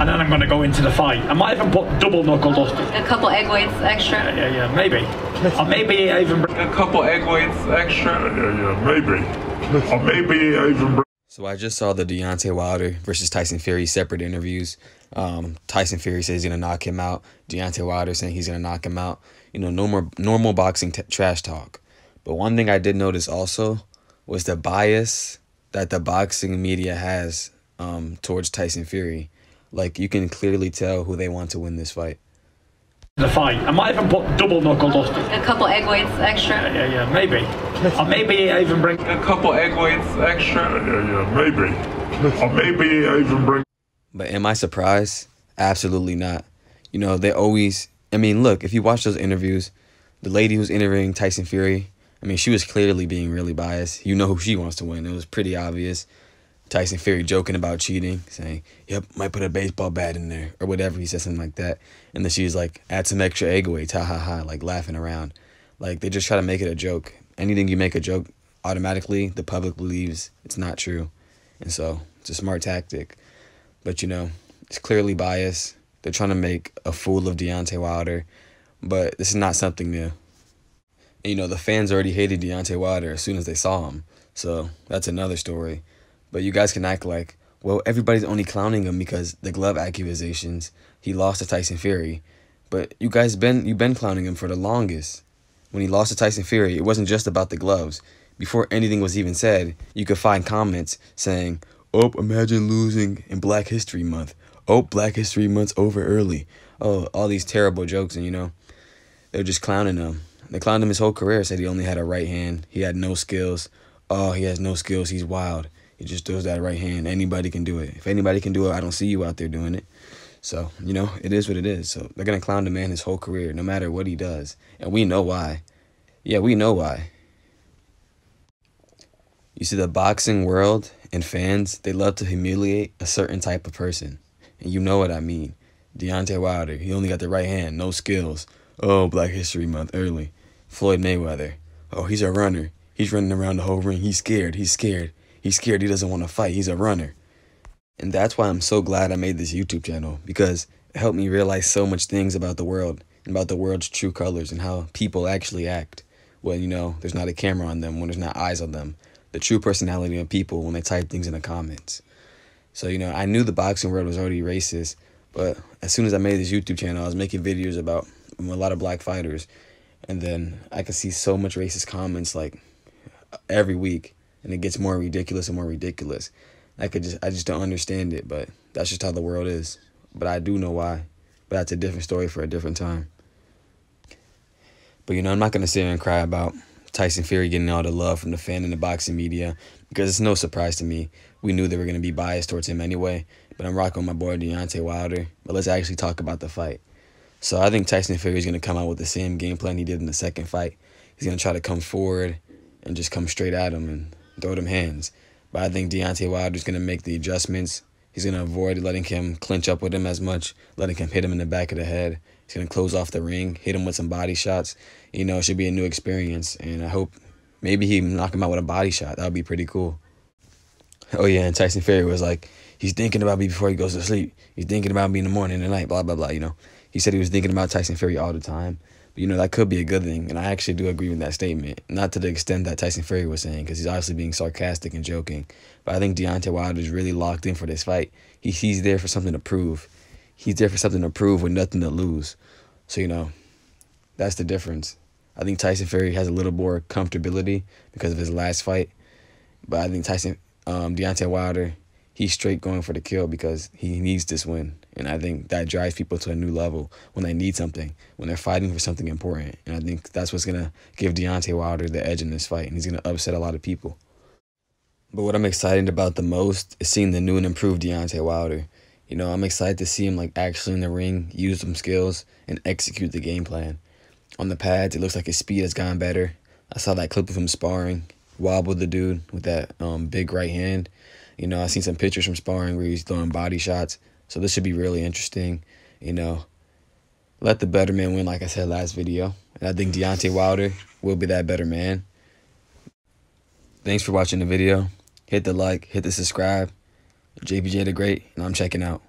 and then I'm going to go into the fight. I might even put double knuckle dusting. A couple egg whites extra. Yeah, yeah, maybe. or maybe I even A couple egg whites extra. Yeah, yeah, maybe. Or maybe I even bring So I just saw the Deontay Wilder versus Tyson Fury separate interviews. Um, Tyson Fury says he's gonna knock him out. Deontay Wilder saying he's gonna knock him out. You know, no more normal boxing t- trash talk. But one thing I did notice also was the bias that the boxing media has um, towards Tyson Fury. Like you can clearly tell who they want to win this fight. the fight. I might even put double knuckle dusting. A couple egg whites extra. Yeah, yeah, maybe. or maybe I even bring A couple egg whites extra. Yeah, yeah, maybe. Or maybe I even bring But am I surprised? Absolutely not. You know, they always I mean, look, if you watch those interviews, the lady who's interviewing Tyson Fury, I mean, she was clearly being really biased. You know who she wants to win. It was pretty obvious. Tyson Fury joking about cheating, saying, Yep, might put a baseball bat in there or whatever. He said something like that. And then she's like, add some extra egg weights, ha ha ha, like laughing around. Like they just try to make it a joke. Anything you make a joke, automatically the public believes it's not true. And so it's a smart tactic. But you know, it's clearly biased. They're trying to make a fool of Deontay Wilder, but this is not something new. And, you know, the fans already hated Deontay Wilder as soon as they saw him, so that's another story. But you guys can act like, well, everybody's only clowning him because the glove accusations. He lost to Tyson Fury, but you guys been you've been clowning him for the longest. When he lost to Tyson Fury, it wasn't just about the gloves. Before anything was even said, you could find comments saying, "Oh, imagine losing in Black History Month. Oh, Black History Month's over early. Oh, all these terrible jokes, and you know, they're just clowning him. They clowned him his whole career. Said he only had a right hand. He had no skills. Oh, he has no skills. He's wild. He just throws that right hand. Anybody can do it. If anybody can do it, I don't see you out there doing it. So, you know, it is what it is. So they're gonna clown the man his whole career, no matter what he does. And we know why. Yeah, we know why. You see, the boxing world and fans, they love to humiliate a certain type of person. And you know what I mean. Deontay Wilder, he only got the right hand, no skills. Oh, Black History Month early. Floyd Mayweather, oh, he's a runner. He's running around the whole ring. He's scared. He's scared. He's scared. He doesn't want to fight. He's a runner. And that's why I'm so glad I made this YouTube channel because it helped me realize so much things about the world and about the world's true colors and how people actually act when, you know, there's not a camera on them, when there's not eyes on them. The true personality of people when they type things in the comments. So, you know, I knew the boxing world was already racist, but as soon as I made this YouTube channel, I was making videos about a lot of black fighters. And then I could see so much racist comments like every week, and it gets more ridiculous and more ridiculous. I could just I just don't understand it, but that's just how the world is. But I do know why. But that's a different story for a different time. But you know, I'm not gonna sit here and cry about Tyson Fury getting all the love from the fan and the boxing media because it's no surprise to me. We knew they were gonna be biased towards him anyway. But I'm rocking my boy Deontay Wilder. But let's actually talk about the fight. So I think Tyson Fury is gonna come out with the same game plan he did in the second fight. He's gonna try to come forward and just come straight at him and throw them hands. But I think Deontay Wilder's gonna make the adjustments. He's gonna avoid letting him clinch up with him as much, letting him hit him in the back of the head. He's gonna close off the ring, hit him with some body shots. You know, it should be a new experience, and I hope maybe he knock him out with a body shot. That would be pretty cool. Oh yeah, and Tyson Fury was like, he's thinking about me before he goes to sleep. He's thinking about me in the morning and the night. Blah blah blah. You know, he said he was thinking about Tyson Fury all the time. But you know, that could be a good thing, and I actually do agree with that statement. Not to the extent that Tyson Fury was saying, because he's obviously being sarcastic and joking. But I think Deontay Wilder is really locked in for this fight. He, he's there for something to prove. He's there for something to prove with nothing to lose. So, you know, that's the difference. I think Tyson Fury has a little more comfortability because of his last fight. But I think Tyson, um, Deontay Wilder, he's straight going for the kill because he needs this win. And I think that drives people to a new level when they need something, when they're fighting for something important. And I think that's what's going to give Deontay Wilder the edge in this fight. And he's going to upset a lot of people. But what I'm excited about the most is seeing the new and improved Deontay Wilder. You know, I'm excited to see him like actually in the ring, use some skills, and execute the game plan. On the pads, it looks like his speed has gotten better. I saw that clip of him sparring, wobbled the dude with that um, big right hand. You know, I seen some pictures from sparring where he's throwing body shots. So this should be really interesting. You know, let the better man win, like I said last video. And I think Deontay Wilder will be that better man. Thanks for watching the video. Hit the like, hit the subscribe. JPJ the Great, and I'm checking out.